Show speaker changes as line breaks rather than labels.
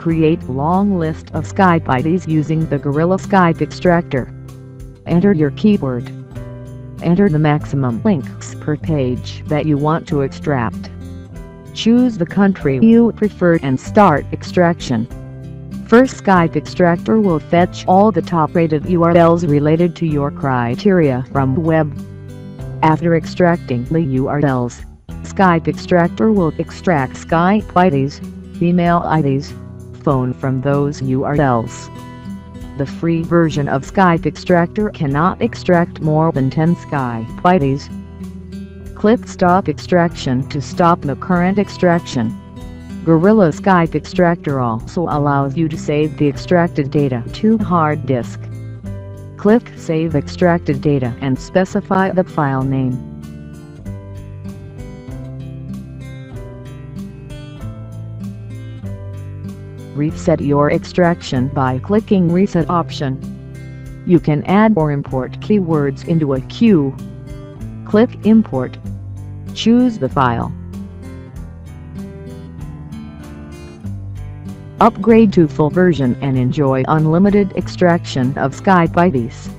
create long list of Skype IDs using the Gorilla Skype extractor. Enter your keyword. Enter the maximum links per page that you want to extract. Choose the country you prefer and start extraction. First Skype Extractor will fetch all the top-rated URLs related to your criteria from web. After extracting the URLs, Skype Extractor will extract Skype IDs, email IDs, phone from those URLs. The free version of Skype Extractor cannot extract more than 10 Skype IDs. Click Stop Extraction to stop the current extraction. Gorilla Skype Extractor also allows you to save the extracted data to hard disk. Click Save Extracted Data and specify the file name. Reset your extraction by clicking Reset option. You can add or import keywords into a queue. Click Import. Choose the file. Upgrade to full version and enjoy unlimited extraction of Skype IDs.